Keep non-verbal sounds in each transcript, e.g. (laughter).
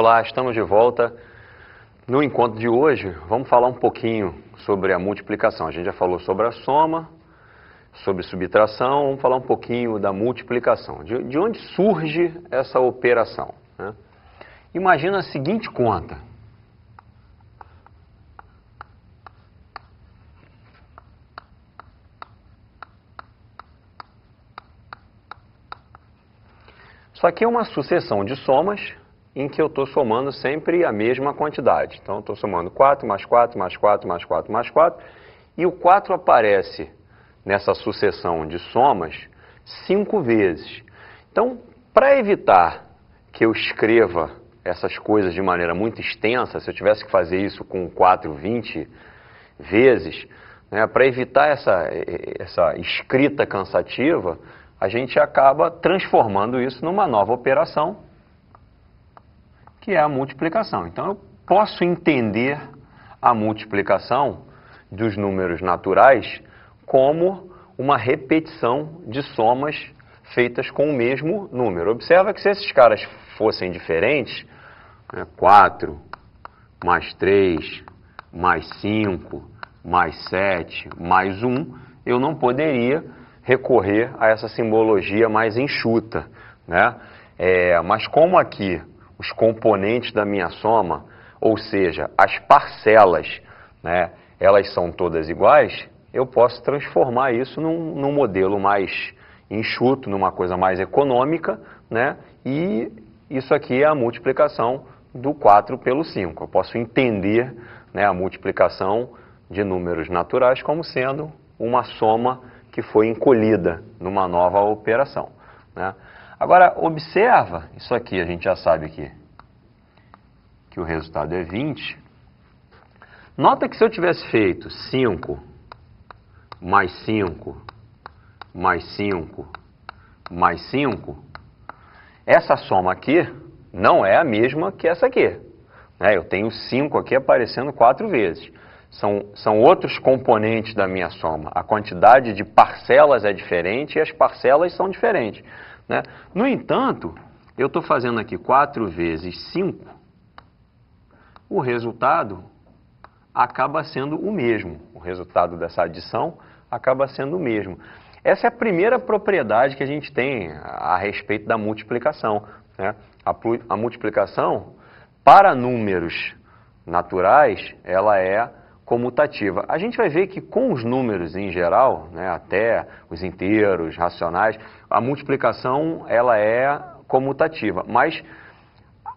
Olá, estamos de volta. No encontro de hoje, vamos falar um pouquinho sobre a multiplicação. A gente já falou sobre a soma, sobre subtração, vamos falar um pouquinho da multiplicação. De, de onde surge essa operação? Né? Imagina a seguinte conta. Isso aqui é uma sucessão de somas em que eu estou somando sempre a mesma quantidade. Então, estou somando 4 mais 4 mais 4 mais 4 mais 4, e o 4 aparece nessa sucessão de somas cinco vezes. Então, para evitar que eu escreva essas coisas de maneira muito extensa, se eu tivesse que fazer isso com 4, 20 vezes, né, para evitar essa, essa escrita cansativa, a gente acaba transformando isso numa nova operação, que é a multiplicação. Então, eu posso entender a multiplicação dos números naturais como uma repetição de somas feitas com o mesmo número. Observa que se esses caras fossem diferentes, né, 4 mais 3 mais 5 mais 7 mais 1, eu não poderia recorrer a essa simbologia mais enxuta. Né? É, mas como aqui os componentes da minha soma, ou seja, as parcelas, né, elas são todas iguais, eu posso transformar isso num, num modelo mais enxuto, numa coisa mais econômica, né? e isso aqui é a multiplicação do 4 pelo 5. Eu posso entender né, a multiplicação de números naturais como sendo uma soma que foi encolhida numa nova operação. Né? Agora, observa, isso aqui a gente já sabe aqui, que o resultado é 20. Nota que se eu tivesse feito 5 mais 5 mais 5 mais 5, essa soma aqui não é a mesma que essa aqui. Né? Eu tenho 5 aqui aparecendo quatro vezes são, são outros componentes da minha soma. A quantidade de parcelas é diferente e as parcelas são diferentes. Né? No entanto, eu estou fazendo aqui 4 vezes 5, o resultado acaba sendo o mesmo. O resultado dessa adição acaba sendo o mesmo. Essa é a primeira propriedade que a gente tem a respeito da multiplicação. Né? A, a multiplicação, para números naturais, ela é comutativa. A gente vai ver que com os números em geral, né, até os inteiros, racionais, a multiplicação ela é comutativa, mas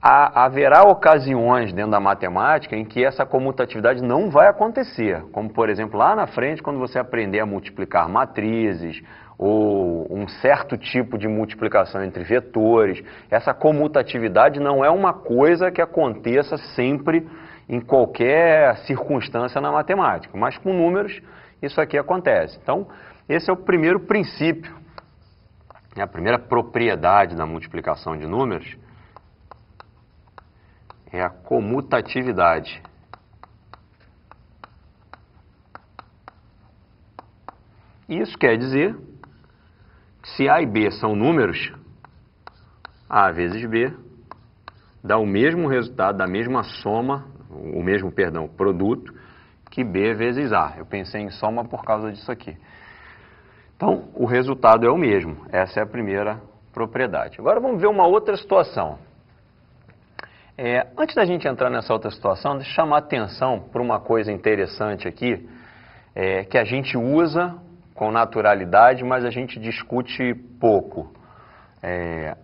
há, haverá ocasiões dentro da matemática em que essa comutatividade não vai acontecer, como por exemplo lá na frente quando você aprender a multiplicar matrizes ou um certo tipo de multiplicação entre vetores, essa comutatividade não é uma coisa que aconteça sempre em qualquer circunstância na matemática, mas com números isso aqui acontece. Então, esse é o primeiro princípio, é a primeira propriedade da multiplicação de números, é a comutatividade. Isso quer dizer que se A e B são números, A vezes B dá o mesmo resultado, da mesma soma o mesmo, perdão, produto que B vezes A. Eu pensei em soma por causa disso aqui. Então, o resultado é o mesmo. Essa é a primeira propriedade. Agora vamos ver uma outra situação. É, antes da gente entrar nessa outra situação, deixa eu chamar atenção para uma coisa interessante aqui, é, que a gente usa com naturalidade, mas a gente discute pouco. É,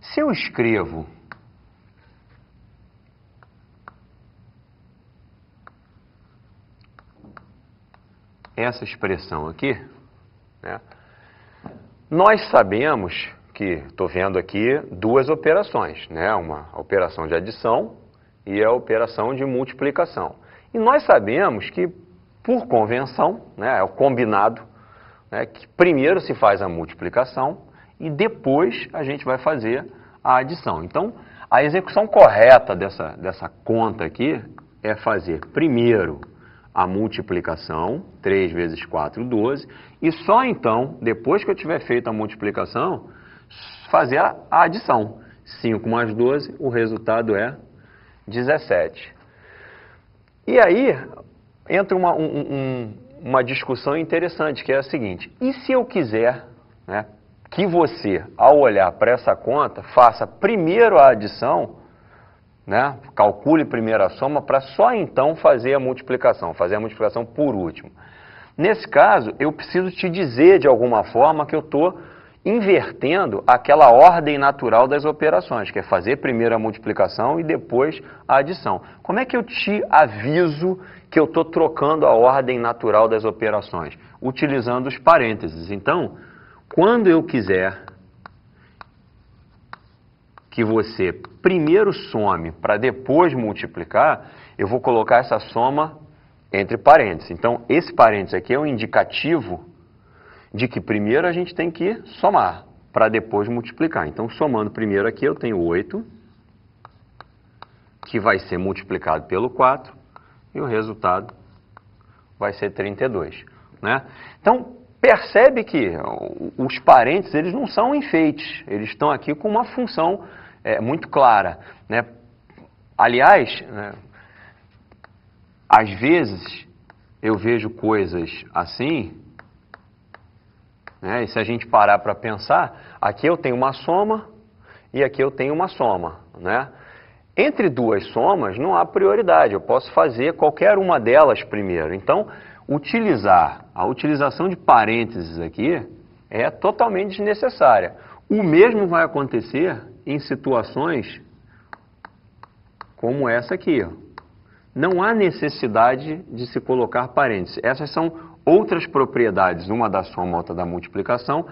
se eu escrevo essa expressão aqui, né, nós sabemos que, estou vendo aqui, duas operações, né, uma operação de adição e a operação de multiplicação. E nós sabemos que, por convenção, né, é o combinado, né, que primeiro se faz a multiplicação e depois a gente vai fazer a adição. Então, a execução correta dessa, dessa conta aqui é fazer primeiro a multiplicação, 3 vezes 4, 12, e só então, depois que eu tiver feito a multiplicação, fazer a adição. 5 mais 12, o resultado é 17. E aí entra uma, um, um, uma discussão interessante, que é a seguinte: e se eu quiser né, que você, ao olhar para essa conta, faça primeiro a adição, né, calcule primeiro a soma, para só então fazer a multiplicação, fazer a multiplicação por último. Nesse caso, eu preciso te dizer de alguma forma que eu estou invertendo aquela ordem natural das operações, que é fazer primeiro a multiplicação e depois a adição. Como é que eu te aviso que eu estou trocando a ordem natural das operações? Utilizando os parênteses. Então, quando eu quiser que você primeiro some para depois multiplicar, eu vou colocar essa soma entre parênteses. Então, esse parênteses aqui é um indicativo de que primeiro a gente tem que somar para depois multiplicar. Então, somando primeiro aqui, eu tenho 8, que vai ser multiplicado pelo 4, e o resultado vai ser 32. Né? Então, percebe que os parentes eles não são enfeites, eles estão aqui com uma função é, muito clara. Né? Aliás, né, às vezes eu vejo coisas assim, né, e se a gente parar para pensar, aqui eu tenho uma soma e aqui eu tenho uma soma. Né? Entre duas somas não há prioridade, eu posso fazer qualquer uma delas primeiro. Então, utilizar a utilização de parênteses aqui é totalmente desnecessária. O mesmo vai acontecer em situações como essa aqui. Ó. Não há necessidade de se colocar parênteses. Essas são outras propriedades, uma da soma, outra da multiplicação,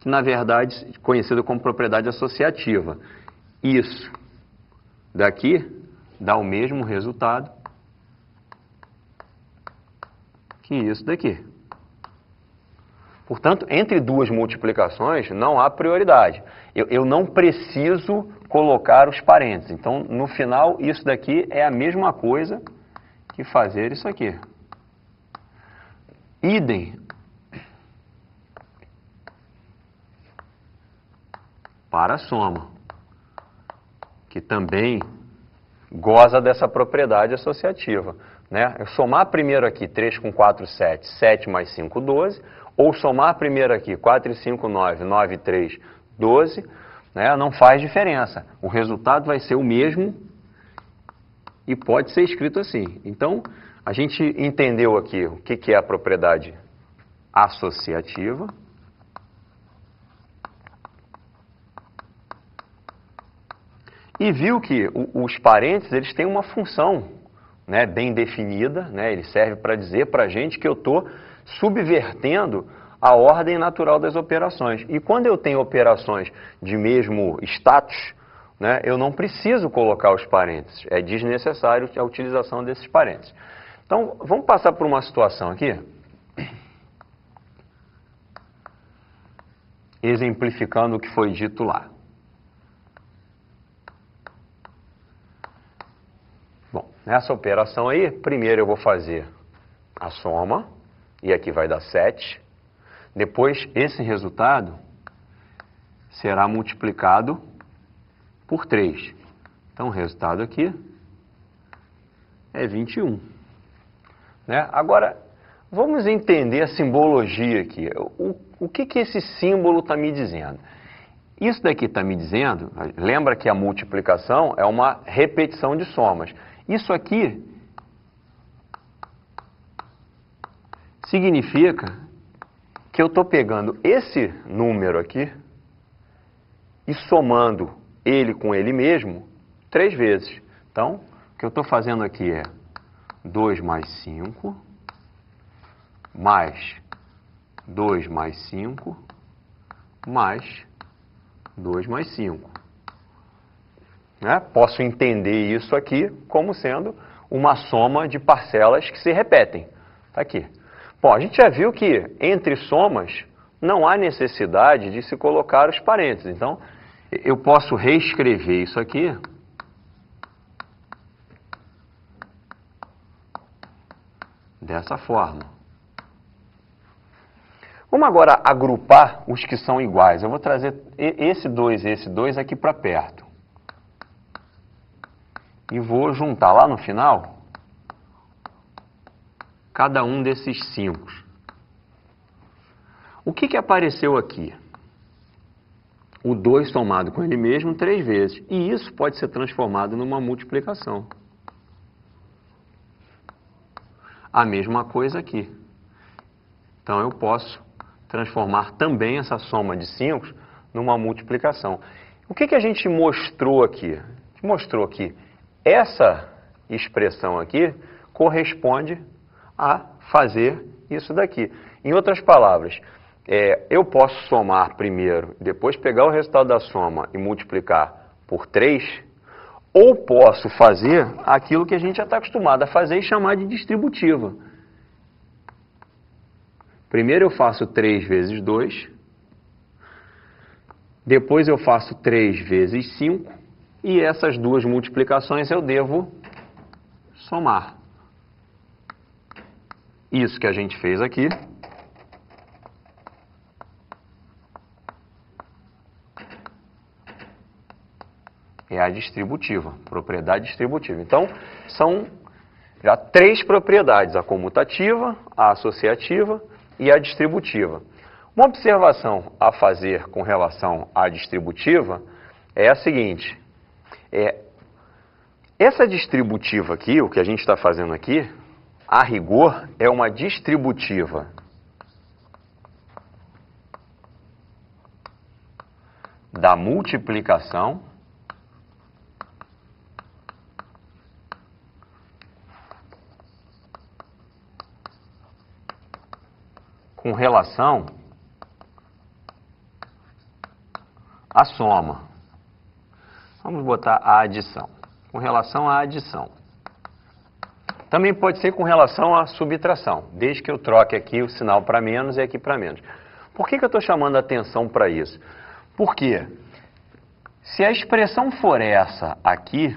que na verdade é conhecida como propriedade associativa. Isso daqui dá o mesmo resultado que isso daqui. Portanto, entre duas multiplicações não há prioridade. Eu, eu, não preciso colocar os parênteses. Então, no final, isso daqui é a mesma coisa que fazer isso aqui. Idem para a soma, que também goza dessa propriedade associativa. Né? Eu somar primeiro aqui 3 com 4, 7, 7 mais 5, 12, ou somar primeiro aqui 4 e 5, 9, 9 e 3, 12, né? não faz diferença. O resultado vai ser o mesmo e pode ser escrito assim. Então, a gente entendeu aqui o que, que é a propriedade associativa. E viu que os parênteses eles têm uma função né, bem definida, né, ele serve para dizer para a gente que eu estou subvertendo a ordem natural das operações. E quando eu tenho operações de mesmo status, né, eu não preciso colocar os parênteses, é desnecessário a utilização desses parênteses. Então, vamos passar por uma situação aqui, exemplificando o que foi dito lá. Nessa operação aí, primeiro eu vou fazer a soma, e aqui vai dar 7. Depois, esse resultado será multiplicado por 3. Então, o resultado aqui é 21. Né? Agora, vamos entender a simbologia aqui. O, o que, que esse símbolo está me dizendo? Isso daqui está me dizendo, lembra que a multiplicação é uma repetição de somas. Isso aqui significa que eu estou pegando esse número aqui e somando ele com ele mesmo três vezes. Então, o que eu estou fazendo aqui é 2 mais 5, mais 2 mais 5, mais 2 mais 5. Né? Posso entender isso aqui como sendo uma soma de parcelas que se repetem. Está aqui. Bom, a gente já viu que entre somas não há necessidade de se colocar os parênteses. Então, eu posso reescrever isso aqui. Dessa forma. Vamos agora agrupar os que são iguais. Eu vou trazer esse 2 e esse 2 aqui para perto. e vou juntar lá no final cada um desses 5. O que, que apareceu aqui? O 2 somado com ele mesmo três vezes. E isso pode ser transformado numa multiplicação. A mesma coisa aqui. Então eu posso transformar também essa soma de 5 numa multiplicação. O que, que a gente mostrou aqui? A gente mostrou que essa expressão aqui corresponde a fazer isso daqui. Em outras palavras, é, eu posso somar primeiro, depois pegar o resultado da soma e multiplicar por 3, ou posso fazer aquilo que a gente já está acostumado a fazer e chamar de distributiva. Primeiro eu faço 3 vezes 2, depois eu faço 3 vezes 5, e essas duas multiplicações eu devo somar. Isso que a gente fez aqui é a distributiva, propriedade distributiva. Então, são já três propriedades, a comutativa, a associativa e a distributiva. Uma observação a fazer com relação à distributiva é a seguinte, é, essa distributiva aqui, o que a gente está fazendo aqui, a rigor, é uma distributiva da multiplicação com relação à soma. Vamos botar a adição. Com relação à adição. Também pode ser com relação à subtração, desde que eu troque aqui o sinal para menos e aqui para menos. Por que, que eu estou chamando a atenção para isso? Porque se a expressão for essa aqui,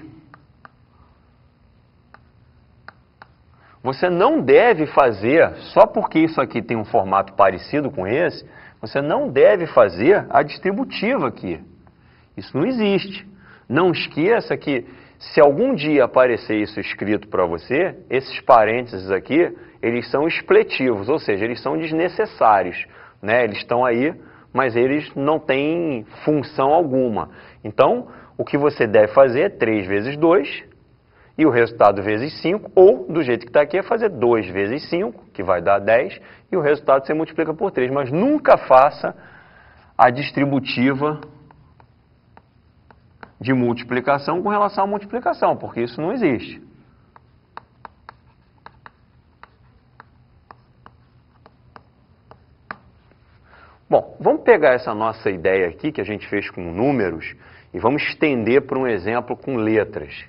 Você não deve fazer, só porque isso aqui tem um formato parecido com esse, você não deve fazer a distributiva aqui. Isso não existe. Não esqueça que se algum dia aparecer isso escrito para você, esses parênteses aqui, eles são expletivos, ou seja, eles são desnecessários. Né? Eles estão aí, mas eles não têm função alguma. Então, o que você deve fazer é 3 vezes 2 e o resultado vezes 5, ou do jeito que está aqui, é fazer 2 vezes 5, que vai dar 10, e o resultado você multiplica por 3. Mas nunca faça a distributiva de multiplicação com relação à multiplicação, porque isso não existe. Bom, vamos pegar essa nossa ideia aqui que a gente fez com números e vamos estender para um exemplo com letras.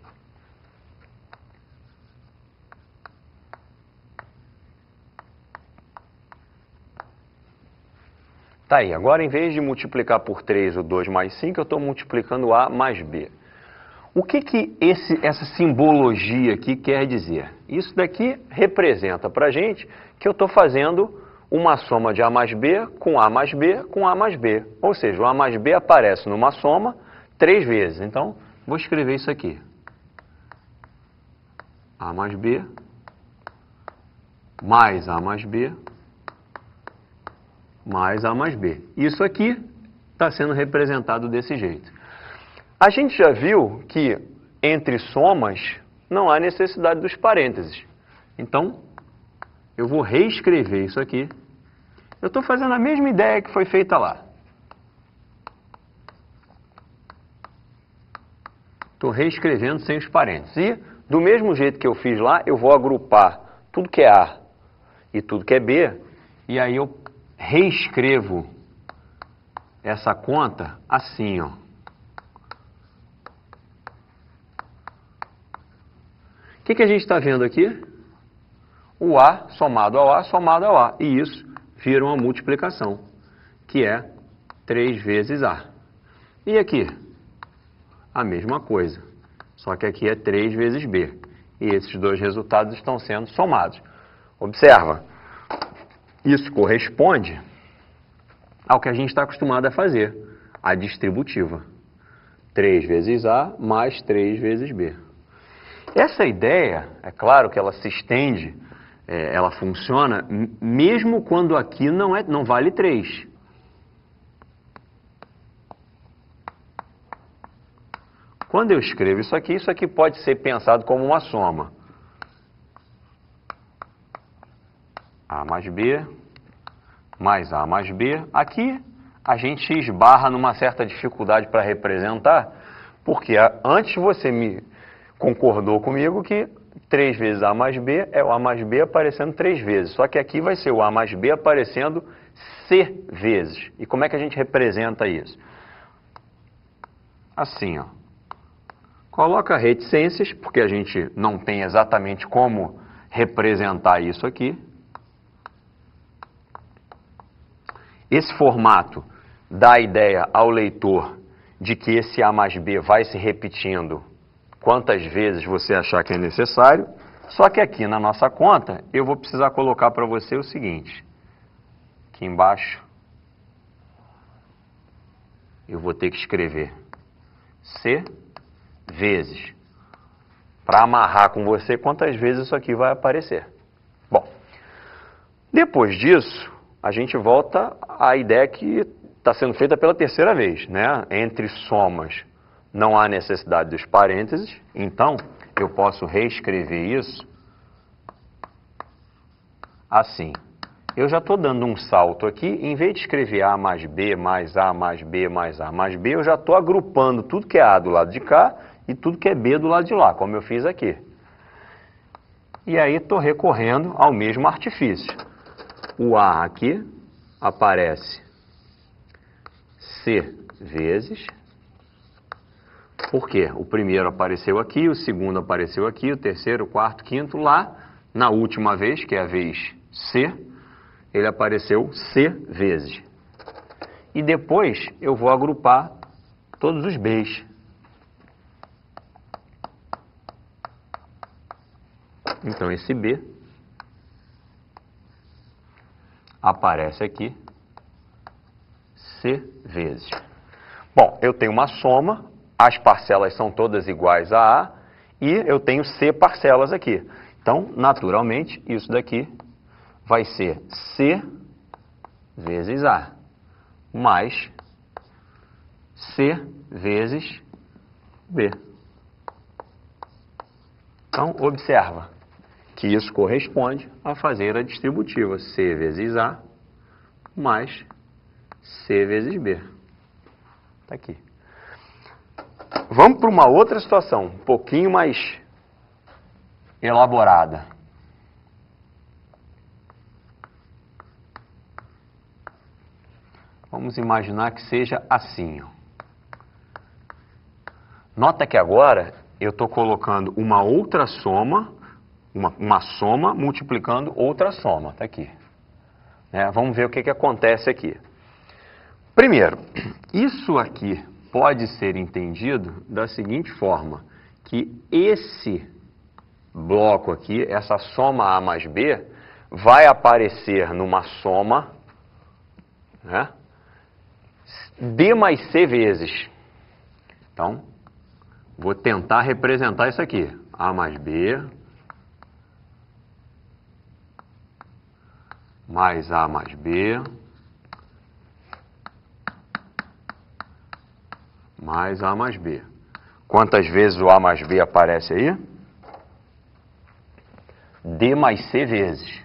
Tá aí, agora em vez de multiplicar por 3 o 2 mais 5, eu estou multiplicando A mais B. O que, que esse, essa simbologia aqui quer dizer? Isso daqui representa para a gente que eu estou fazendo uma soma de A mais B com A mais B com A mais B. Ou seja, o A mais B aparece numa soma três vezes. Então, vou escrever isso aqui. A mais B mais A mais B mais A mais B. Isso aqui está sendo representado desse jeito. A gente já viu que entre somas não há necessidade dos parênteses. Então, eu vou reescrever isso aqui. Eu estou fazendo a mesma ideia que foi feita lá. Estou reescrevendo sem os parênteses. E, do mesmo jeito que eu fiz lá, eu vou agrupar tudo que é A e tudo que é B, e aí eu reescrevo essa conta assim, ó. O que, que a gente está vendo aqui? O A somado ao A somado ao A. E isso vira uma multiplicação, que é 3 vezes A. E aqui? A mesma coisa, só que aqui é 3 vezes B. E esses dois resultados estão sendo somados. Observa, isso corresponde ao que a gente está acostumado a fazer, a distributiva. 3 vezes A mais 3 vezes B. Essa ideia, é claro que ela se estende, é, ela funciona, mesmo quando aqui não, é, não vale 3. Quando eu escrevo isso aqui, isso aqui pode ser pensado como uma soma. A mais B, mais A mais B. Aqui a gente esbarra numa certa dificuldade para representar, porque antes você me concordou comigo que 3 vezes A mais B é o A mais B aparecendo 3 vezes. Só que aqui vai ser o A mais B aparecendo C vezes. E como é que a gente representa isso? Assim, ó. Coloca reticências, porque a gente não tem exatamente como representar isso aqui. Esse formato dá a ideia ao leitor de que esse A mais B vai se repetindo quantas vezes você achar que é necessário. Só que aqui na nossa conta, eu vou precisar colocar para você o seguinte. Aqui embaixo, eu vou ter que escrever C vezes. Para amarrar com você quantas vezes isso aqui vai aparecer. Bom, depois disso, a gente volta à ideia que está sendo feita pela terceira vez, né? Entre somas não há necessidade dos parênteses, então eu posso reescrever isso assim. Eu já estou dando um salto aqui, em vez de escrever A mais B, mais A, mais B, mais A, mais B, eu já estou agrupando tudo que é A do lado de cá e tudo que é B do lado de lá, como eu fiz aqui. E aí estou recorrendo ao mesmo artifício. O A aqui aparece C vezes por quê? O primeiro apareceu aqui, o segundo apareceu aqui, o terceiro, o quarto, o quinto lá. Na última vez, que é a vez C, ele apareceu C vezes. E depois eu vou agrupar todos os Bs. Então esse B aparece aqui C vezes. Bom, eu tenho uma soma as parcelas são todas iguais a A e eu tenho C parcelas aqui. Então, naturalmente, isso daqui vai ser C vezes A mais C vezes B. Então, observa que isso corresponde a fazer a distributiva C vezes A mais C vezes B. Está aqui. Vamos para uma outra situação, um pouquinho mais elaborada. Vamos imaginar que seja assim. Nota que agora eu estou colocando uma outra soma, uma, uma, soma multiplicando outra soma. Está aqui. É, vamos ver o que, que acontece aqui. Primeiro, (clears throat) isso aqui pode ser entendido da seguinte forma, que esse bloco aqui, essa soma A mais B, vai aparecer numa soma né, mais C vezes. Então, vou tentar representar isso aqui. A mais B mais A mais B mais A mais B. Quantas vezes o A mais B aparece aí? D mais C vezes.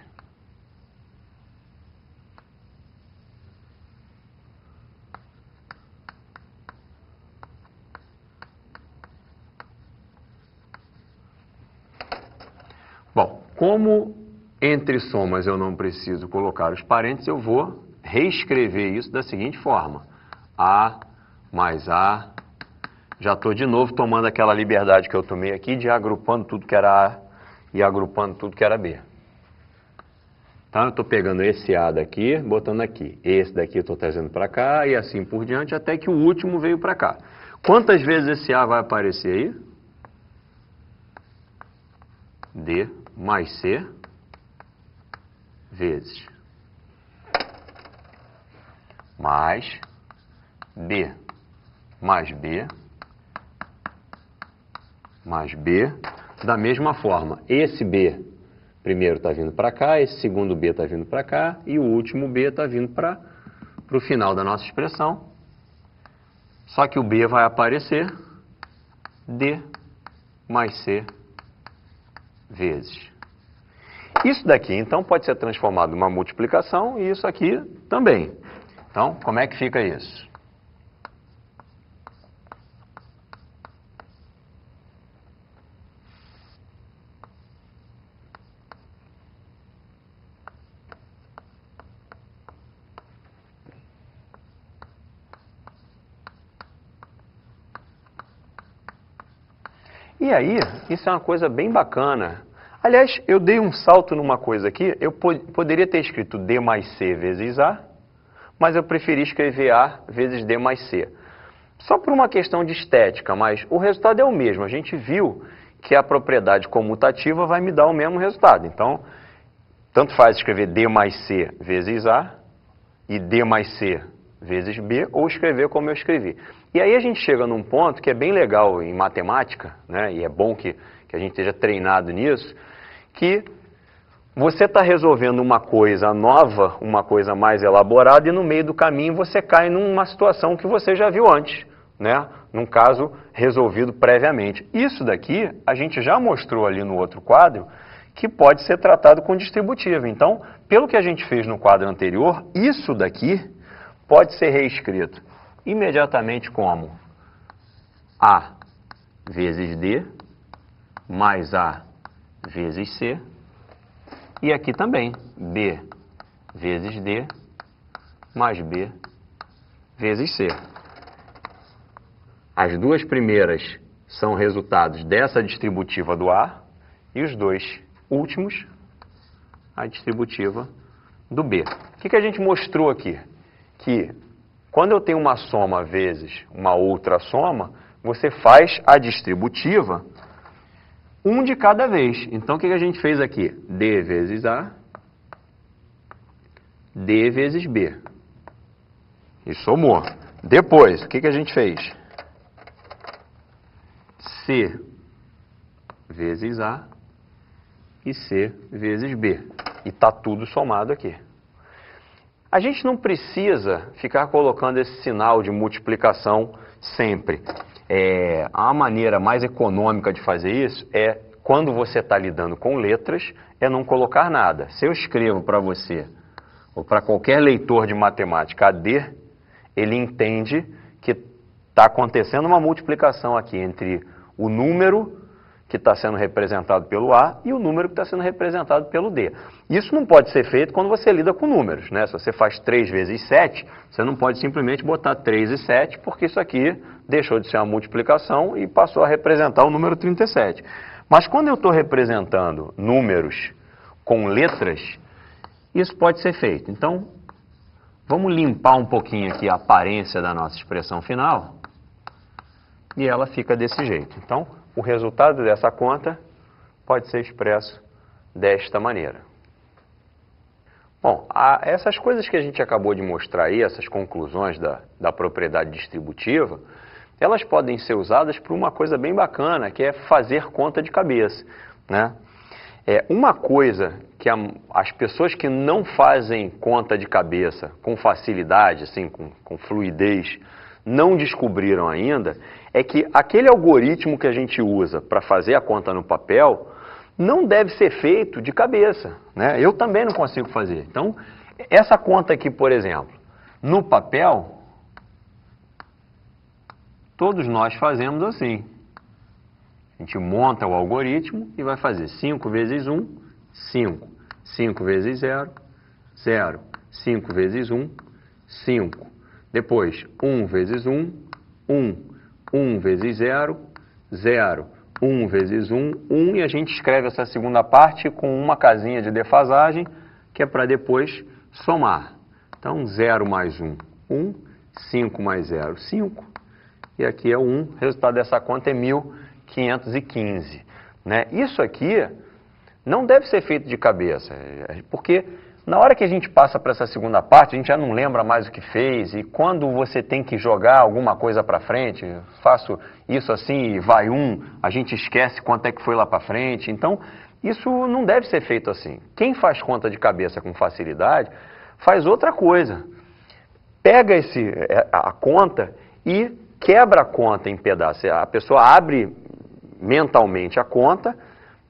Bom, como entre somas eu não preciso colocar os parênteses, eu vou reescrever isso da seguinte forma. A mais A já estou de novo tomando aquela liberdade que eu tomei aqui de agrupando tudo que era A e agrupando tudo que era B. Então, eu estou pegando esse A daqui, botando aqui. Esse daqui eu estou trazendo para cá e assim por diante, até que o último veio para cá. Quantas vezes esse A vai aparecer aí? D mais C vezes. Mais B. Mais B. Mais B. Da mesma forma, esse B primeiro está vindo para cá, esse segundo B está vindo para cá e o último B está vindo para o final da nossa expressão. Só que o B vai aparecer D mais C vezes. Isso daqui, então, pode ser transformado em uma multiplicação e isso aqui também. Então, como é que fica isso? E aí, isso é uma coisa bem bacana. Aliás, eu dei um salto numa coisa aqui, eu pod poderia ter escrito D mais C vezes A, mas eu preferi escrever A vezes D mais C. Só por uma questão de estética, mas o resultado é o mesmo. A gente viu que a propriedade comutativa vai me dar o mesmo resultado. Então, tanto faz escrever D mais C vezes A e D mais C vezes B, ou escrever como eu escrevi. E aí a gente chega num ponto que é bem legal em matemática, né, e é bom que, que a gente esteja treinado nisso, que você está resolvendo uma coisa nova, uma coisa mais elaborada, e no meio do caminho você cai numa situação que você já viu antes, né? num caso resolvido previamente. Isso daqui a gente já mostrou ali no outro quadro, que pode ser tratado com distributivo. Então, pelo que a gente fez no quadro anterior, isso daqui pode ser reescrito imediatamente como A vezes D mais A vezes C e aqui também B vezes D mais B vezes C. As duas primeiras são resultados dessa distributiva do A e os dois últimos a distributiva do B. O que, que a gente mostrou aqui? Que quando eu tenho uma soma vezes uma outra soma, você faz a distributiva um de cada vez. Então, o que a gente fez aqui? D vezes A, D vezes B. E somou. Depois, o que a gente fez? C vezes A e C vezes B. E está tudo somado aqui. A gente não precisa ficar colocando esse sinal de multiplicação sempre. É, a maneira mais econômica de fazer isso é, quando você está lidando com letras, é não colocar nada. Se eu escrevo para você, ou para qualquer leitor de matemática AD, ele entende que está acontecendo uma multiplicação aqui entre o número que está sendo representado pelo A e o número que está sendo representado pelo D. Isso não pode ser feito quando você lida com números. Né? Se você faz 3 vezes 7, você não pode simplesmente botar 3 e 7, porque isso aqui deixou de ser uma multiplicação e passou a representar o número 37. Mas quando eu estou representando números com letras, isso pode ser feito. Então, vamos limpar um pouquinho aqui a aparência da nossa expressão final e ela fica desse jeito. Então, o resultado dessa conta pode ser expresso desta maneira. Bom, essas coisas que a gente acabou de mostrar aí, essas conclusões da, da propriedade distributiva, elas podem ser usadas para uma coisa bem bacana, que é fazer conta de cabeça. Né? É, uma coisa que a, as pessoas que não fazem conta de cabeça com facilidade, assim, com, com fluidez, não descobriram ainda é que aquele algoritmo que a gente usa para fazer a conta no papel não deve ser feito de cabeça. Né? Eu também não consigo fazer. Então, essa conta aqui, por exemplo, no papel, todos nós fazemos assim. A gente monta o algoritmo e vai fazer 5 vezes 1, 5. 5 vezes 0, 0. 5 vezes 1, 5. Depois, 1 vezes 1, 1. 1 vezes 0, 0. 1 vezes 1, 1. E a gente escreve essa segunda parte com uma casinha de defasagem, que é para depois somar. Então, 0 mais 1, 1. 5 mais 0, 5. E aqui é 1. O resultado dessa conta é 1515. Né? Isso aqui não deve ser feito de cabeça, porque na hora que a gente passa para essa segunda parte, a gente já não lembra mais o que fez e quando você tem que jogar alguma coisa para frente, faço isso assim e vai um, a gente esquece quanto é que foi lá para frente. Então, isso não deve ser feito assim. Quem faz conta de cabeça com facilidade faz outra coisa. Pega esse, é, a conta e quebra a conta em pedaços. A pessoa abre mentalmente a conta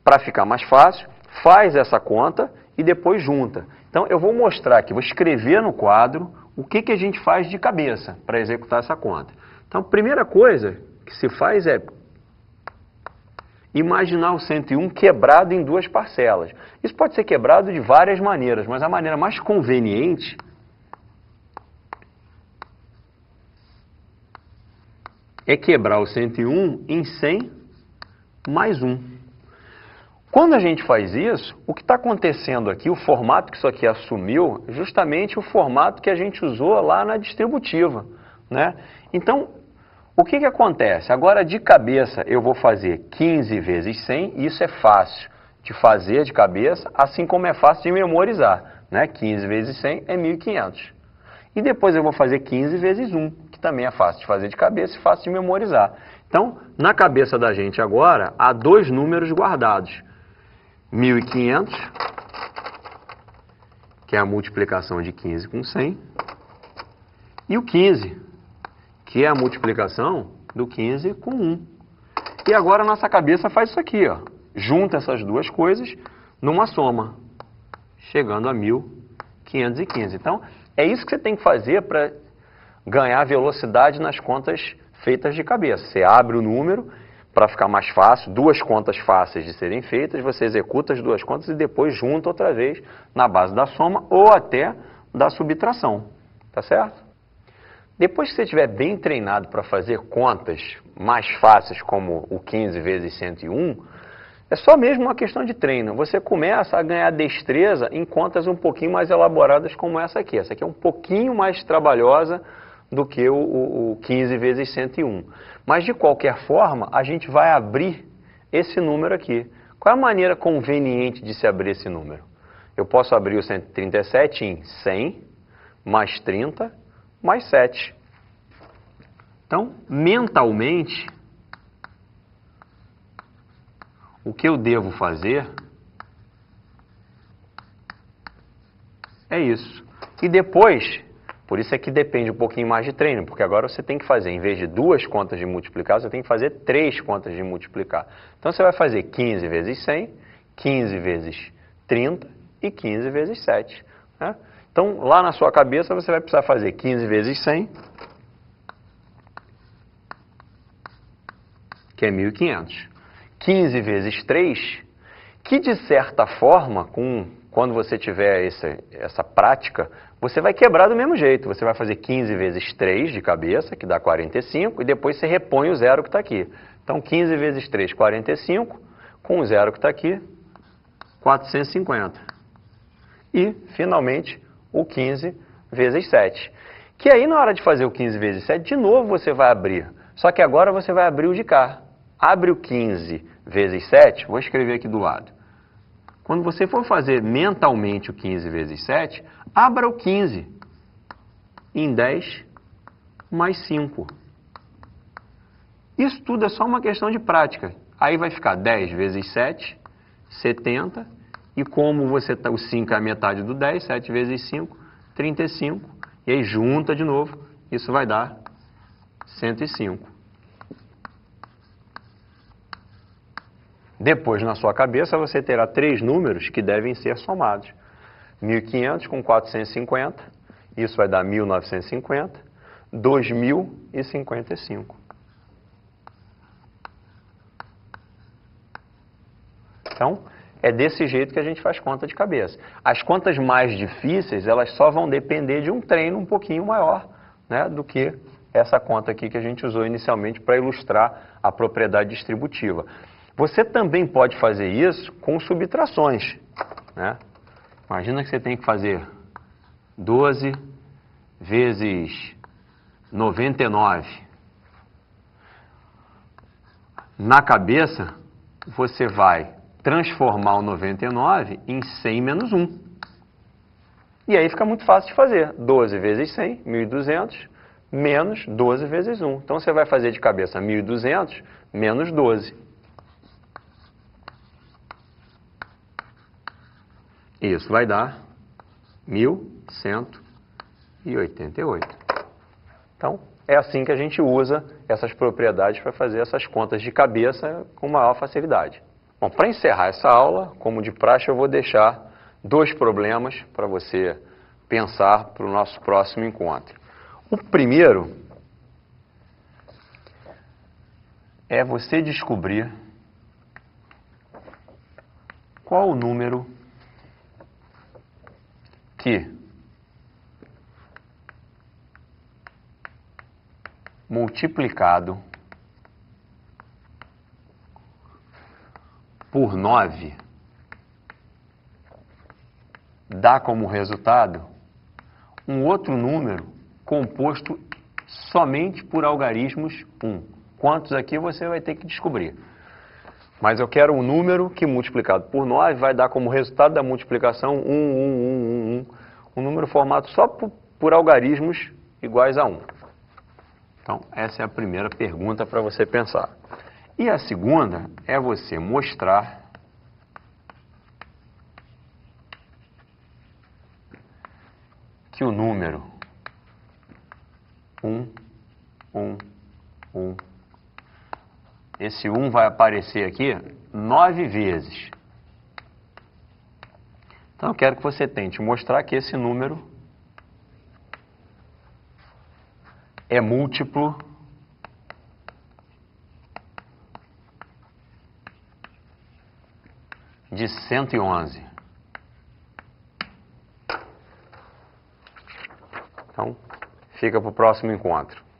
para ficar mais fácil, faz essa conta e depois junta. Então eu vou mostrar aqui, vou escrever no quadro o que, que a gente faz de cabeça para executar essa conta. Então a primeira coisa que se faz é imaginar o 101 quebrado em duas parcelas. Isso pode ser quebrado de várias maneiras, mas a maneira mais conveniente é quebrar o 101 em 100 mais 1. Quando a gente faz isso, o que está acontecendo aqui, o formato que isso aqui assumiu, justamente o formato que a gente usou lá na distributiva. Né? Então, o que, que acontece? Agora, de cabeça, eu vou fazer 15 vezes 100, isso é fácil de fazer de cabeça, assim como é fácil de memorizar. Né? 15 vezes 100 é 1.500. E depois eu vou fazer 15 vezes 1, que também é fácil de fazer de cabeça e fácil de memorizar. Então, na cabeça da gente agora, há dois números guardados. 1.500, que é a multiplicação de 15 com 100, e o 15, que é a multiplicação do 15 com 1. E agora a nossa cabeça faz isso aqui, ó. junta essas duas coisas numa soma, chegando a 1.515. Então, é isso que você tem que fazer para ganhar velocidade nas contas feitas de cabeça. Você abre o número para ficar mais fácil, duas contas fáceis de serem feitas, você executa as duas contas e depois junta outra vez na base da soma ou até da subtração. Tá certo? Depois que você estiver bem treinado para fazer contas mais fáceis, como o 15 vezes 101, é só mesmo uma questão de treino. Você começa a ganhar destreza em contas um pouquinho mais elaboradas como essa aqui. Essa aqui é um pouquinho mais trabalhosa do que o, o, o 15 vezes 101. Mas, de qualquer forma, a gente vai abrir esse número aqui. Qual é a maneira conveniente de se abrir esse número? Eu posso abrir o 137 em 100 mais 30 mais 7. Então, mentalmente, o que eu devo fazer é isso. E depois por isso é que depende um pouquinho mais de treino, porque agora você tem que fazer, em vez de duas contas de multiplicar, você tem que fazer três contas de multiplicar. Então você vai fazer 15 vezes 100, 15 vezes 30 e 15 vezes 7. Né? Então, lá na sua cabeça, você vai precisar fazer 15 vezes 100, que é 1.500. 15 vezes 3, que de certa forma, com, quando você tiver essa, essa prática, você vai quebrar do mesmo jeito. Você vai fazer 15 vezes 3 de cabeça, que dá 45, e depois você repõe o zero que está aqui. Então, 15 vezes 3, 45, com o zero que está aqui, 450. E, finalmente, o 15 vezes 7. Que aí, na hora de fazer o 15 vezes 7, de novo você vai abrir. Só que agora você vai abrir o de cá. Abre o 15 vezes 7, vou escrever aqui do lado. Quando você for fazer mentalmente o 15 vezes 7, abra o 15 em 10 mais 5. Isso tudo é só uma questão de prática. Aí vai ficar 10 vezes 7, 70. E como você tá, o 5 é a metade do 10, 7 vezes 5, 35. E aí junta de novo, isso vai dar 105. Depois, na sua cabeça, você terá três números que devem ser somados. 1.500 com 450, isso vai dar 1.950, 2.055. Então, é desse jeito que a gente faz conta de cabeça. As contas mais difíceis, elas só vão depender de um treino um pouquinho maior né, do que essa conta aqui que a gente usou inicialmente para ilustrar a propriedade distributiva. Você também pode fazer isso com subtrações. Né? Imagina que você tem que fazer 12 vezes 99. Na cabeça, você vai transformar o 99 em 100 menos 1. E aí fica muito fácil de fazer. 12 vezes 100, 1.200, menos 12 vezes 1. Então você vai fazer de cabeça 1.200 menos 12. Isso vai dar 1.188. Então, é assim que a gente usa essas propriedades para fazer essas contas de cabeça com maior facilidade. Bom, para encerrar essa aula, como de praxe, eu vou deixar dois problemas para você pensar para o nosso próximo encontro. O primeiro é você descobrir qual o número que multiplicado por 9 dá como resultado um outro número composto somente por algarismos 1. Quantos aqui você vai ter que descobrir. Mas eu quero um número que multiplicado por 9 vai dar como resultado da multiplicação 1, 1, 1, 1, 1. Um número formado só por, por algarismos iguais a 1. Então, essa é a primeira pergunta para você pensar. E a segunda é você mostrar que o número 1, 1, 1, esse 1 vai aparecer aqui nove vezes. Então, eu quero que você tente mostrar que esse número é múltiplo de 111. Então, fica para o próximo encontro.